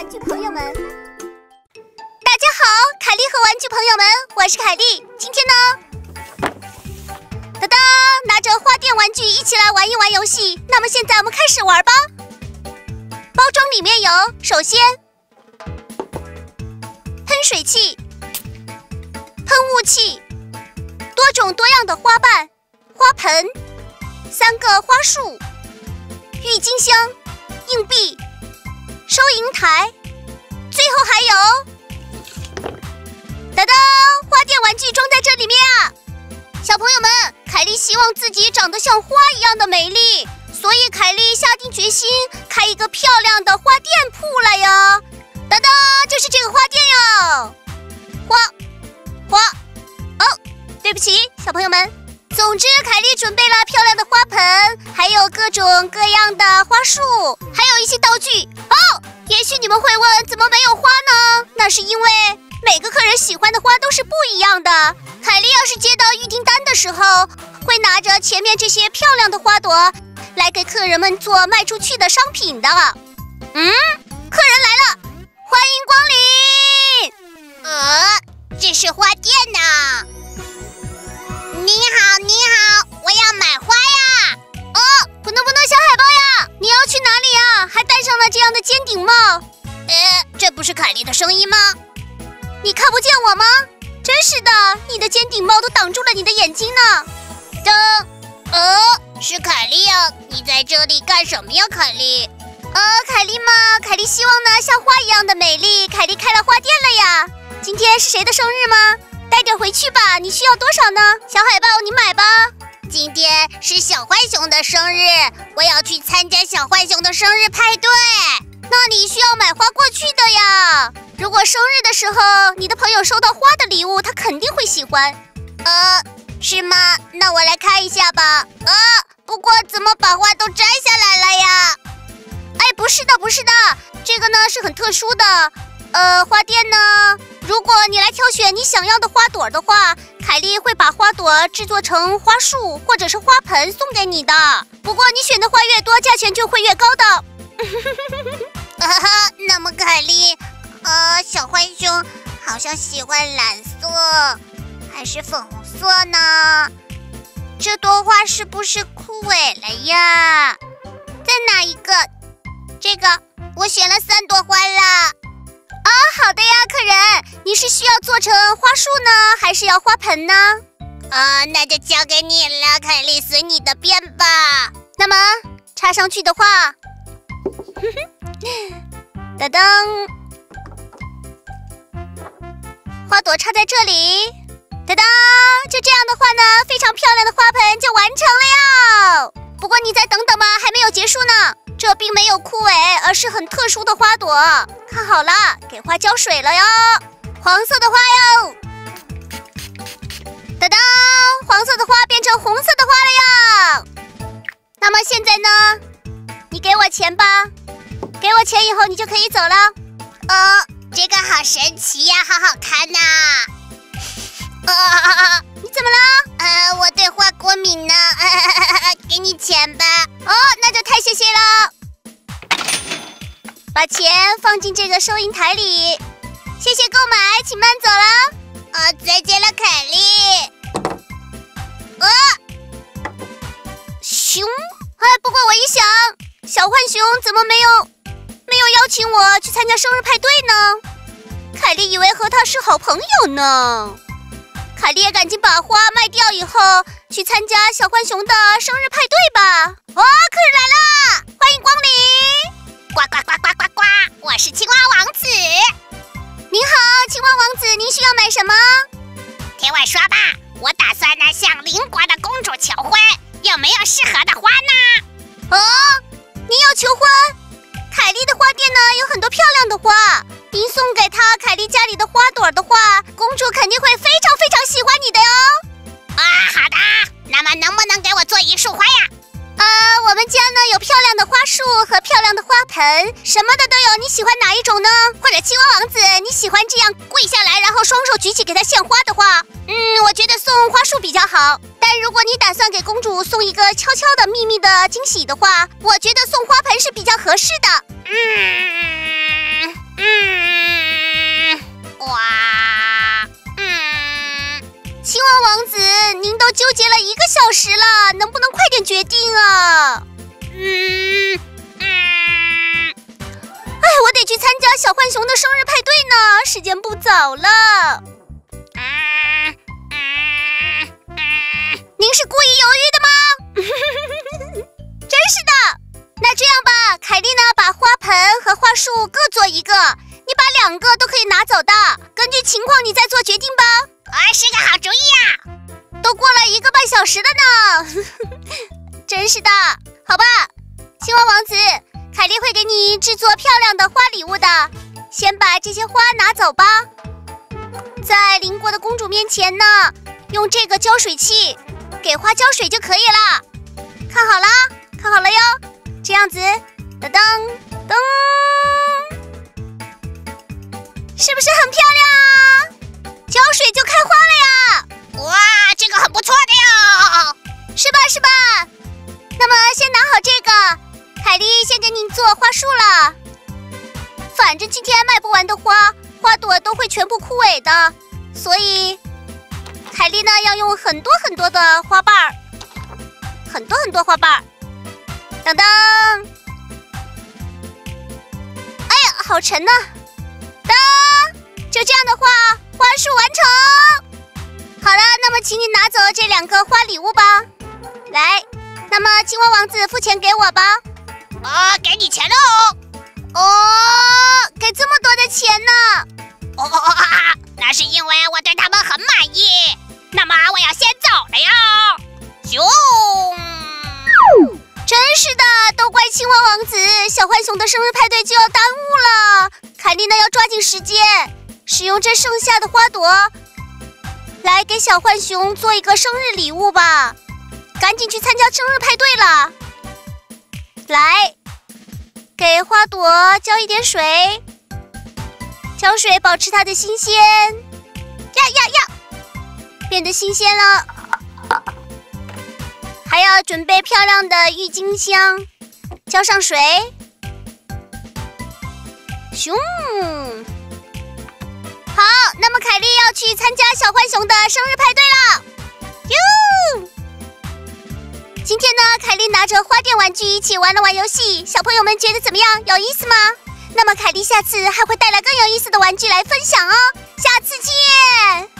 玩具朋友们，大家好，凯莉和玩具朋友们，我是凯莉。今天呢，哒哒，拿着花店玩具一起来玩一玩游戏。那么现在我们开始玩吧。包装里面有，首先喷水器、喷雾器、多种多样的花瓣、花盆、三个花束、郁金香、硬币。收银台，最后还有，噔噔，花店玩具装在这里面啊！小朋友们，凯莉希望自己长得像花一样的美丽，所以凯莉下定决心开一个漂亮的花店铺了哟！噔噔，就是这个花店哟，花花哦，对不起，小朋友们。总之，凯莉准备了漂亮的花盆，还有各种各样的花束，还有一些道具哦。也许你们会问，怎么没有花呢？那是因为每个客人喜欢的花都是不一样的。凯莉要是接到预订单的时候，会拿着前面这些漂亮的花朵来给客人们做卖出去的商品的。嗯，客人来了，欢迎光临。呃，这是花店呢。你好，你好，我要买花呀！哦，不能不能，小海豹呀，你要去哪里呀？还戴上了这样的尖顶帽？呃，这不是凯莉的声音吗？你看不见我吗？真是的，你的尖顶帽都挡住了你的眼睛呢。噔，呃，是凯莉呀，你在这里干什么呀，凯莉？呃，凯莉吗，凯莉希望呢像花一样的美丽，凯莉开了花店了呀。今天是谁的生日吗？带点回去吧，你需要多少呢？小海豹，你买吧。今天是小浣熊的生日，我要去参加小浣熊的生日派对。那你需要买花过去的呀。如果生日的时候你的朋友收到花的礼物，他肯定会喜欢。呃，是吗？那我来看一下吧。呃，不过怎么把花都摘下来了呀？哎，不是的，不是的，这个呢是很特殊的。呃，花店呢？如果你来挑选你想要的花朵的话，凯莉会把花朵制作成花束或者是花盆送给你的。不过你选的花越多，价钱就会越高的。那么凯莉，呃，小浣熊好像喜欢蓝色还是粉红色呢？这朵花是不是枯萎了呀？再拿一个，这个我选了三朵花了。啊，好的呀，客人，你是需要做成花束呢，还是要花盆呢？啊，那就交给你了，凯莉，随你的便吧。那么插上去的话，噔噔，花朵插在这里，噔噔，就这样的话呢，非常漂亮的花盆就完成了哟。不过你再等等吧，还没有结束呢。这并没有枯萎，而是很特殊的花朵。看好了，给花浇水了哟，黄色的花哟。哒哒，黄色的花变成红色的花了哟。那么现在呢？你给我钱吧，给我钱以后你就可以走了。哦，这个好神奇呀，好好看呐。啊，你怎么了？呃，我对花过敏呢。给你钱吧。哦，那就太谢谢了。把钱放进这个收银台里，谢谢购买，请慢走了。啊，再见了，凯莉。呃，熊，哎，不过我一想，小浣熊怎么没有没有邀请我去参加生日派对呢？凯莉以为和他是好朋友呢。凯莉也赶紧把花卖掉以后，去参加小浣熊的生日派对吧。哦，客人来了，欢迎光临！呱呱呱呱呱呱，我是青蛙王子。您好，青蛙王子，您需要买什么？听我说吧，我打算呢向邻国的公主求婚，有没有适合的花呢？哦，您要求婚？凯莉的花店呢有很多漂亮的花。您送给她凯莉家里的花朵的话，公主肯定会非常非常喜欢你的哟。啊，好的。那么能不能给我做一束花呀？呃，我们家呢有漂亮的花束和漂亮的花盆，什么的都有。你喜欢哪一种呢？或者青蛙王子，你喜欢这样跪下来，然后双手举起给他献花的话，嗯，我觉得送花束比较好。但如果你打算给公主送一个悄悄的秘密的惊喜的话，我觉得送花盆是比较合适的。嗯。小时了，能不能快点决定啊？嗯嗯，哎，我得去参加小浣熊的生日派对呢，时间不早了。嗯嗯嗯，您是故意犹豫的吗？真是的。那这样吧，凯莉呢，把花盆和花束各做一个，你把两个都可以拿走的。根据情况，你再做决定吧。啊，是个好主意呀！都过了一个半小时了呢，真是的。好吧，青蛙王子，凯莉会给你制作漂亮的花礼物的。先把这些花拿走吧，在邻国的公主面前呢，用这个浇水器给花浇水就可以了。看好了，看好了哟。这样子，噔噔噔，是不是束了。反正今天卖不完的花，花朵都会全部枯萎的，所以凯莉呢要用很多很多的花瓣儿，很多很多花瓣儿。当当！哎呀，好沉呐！当，就这样的话，花束完成。好了，那么请你拿走这两个花礼物吧。来，那么青蛙王子付钱给我吧。啊，给你钱喽！哦，给这么多的钱呢？哦，那是因为我对他们很满意。那么我要先走了哟。熊。真是的，都怪青蛙王子，小浣熊的生日派对就要耽误了。凯莉呢，要抓紧时间，使用这剩下的花朵来给小浣熊做一个生日礼物吧。赶紧去参加生日派对了。来，给花朵浇一点水，浇水保持它的新鲜。呀呀呀，变得新鲜了。还要准备漂亮的郁金香，浇上水。熊，好，那么凯莉要去参加小浣熊的生日派对了。哟，今天呢，凯莉拿着花店玩具一起玩了玩游戏，小朋友们觉得怎么样？有意思吗？那么凯莉下次还会带来更有意思的玩具来分享哦。下次见。